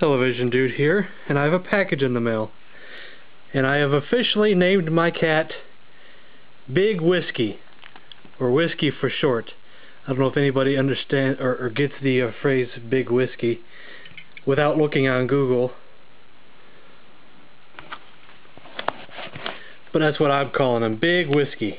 Intellivision Dude here, and I have a package in the mail. And I have officially named my cat Big Whiskey, or Whiskey for short. I don't know if anybody understands or, or, gets the uh, phrase Big Whiskey without looking on Google. But that's what I'm calling him, Big Whiskey.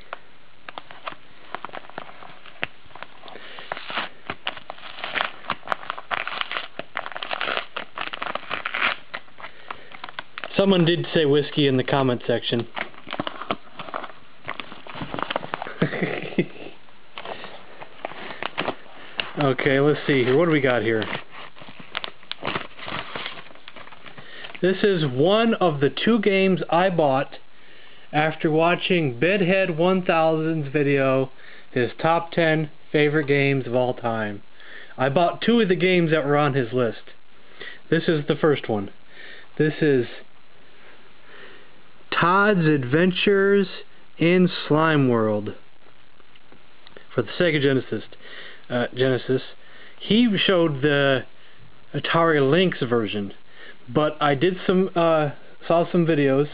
Someone did say whiskey in the comment section. okay, let's see here. What do we got here? This is one of the two games I bought after watching Bedhead 1000's video, his top 10 favorite games of all time. I bought two of the games that were on his list. This is the first one. This is Todd's Adventures in Slime World for the Sega Genesis. Uh, Genesis. He showed the Atari Lynx version, but I did some uh, saw some videos.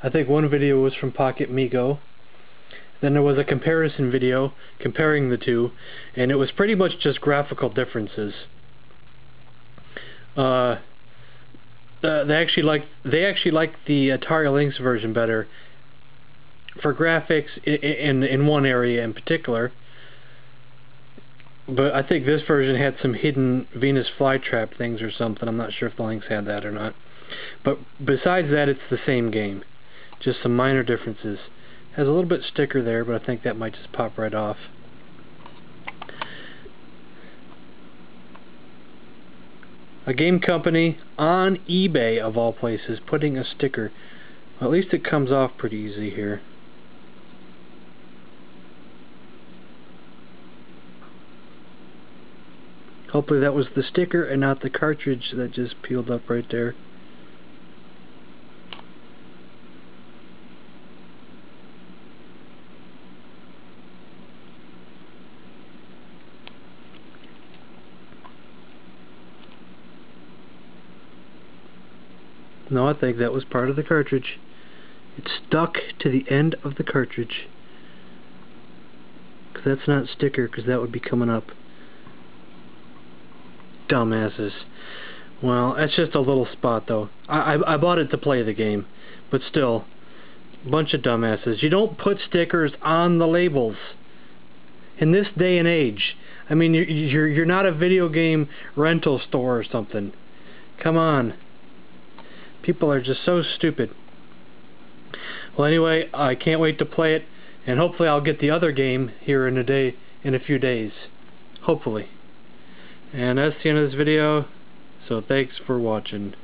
I think one video was from Pocket Migo. Then there was a comparison video comparing the two, and it was pretty much just graphical differences. Uh, they actually like they actually like the Atari Lynx version better for graphics in, in in one area in particular. But I think this version had some hidden Venus flytrap things or something. I'm not sure if the Lynx had that or not. But besides that, it's the same game. Just some minor differences. Has a little bit sticker there, but I think that might just pop right off. A game company on eBay of all places putting a sticker. At least it comes off pretty easy here. Hopefully that was the sticker and not the cartridge that just peeled up right there No, I think that was part of the cartridge. It stuck to the end of the cartridge. Cause that's not sticker, because that would be coming up. Dumbasses. Well, that's just a little spot, though. I, I, I bought it to play the game. But still, bunch of dumbasses. You don't put stickers on the labels. In this day and age. I mean, you're, you're, you're not a video game rental store or something. Come on. People are just so stupid. Well, anyway, I can't wait to play it, and hopefully I'll get the other game here in a day, in a few days. Hopefully. And that's the end of this video, so thanks for watching.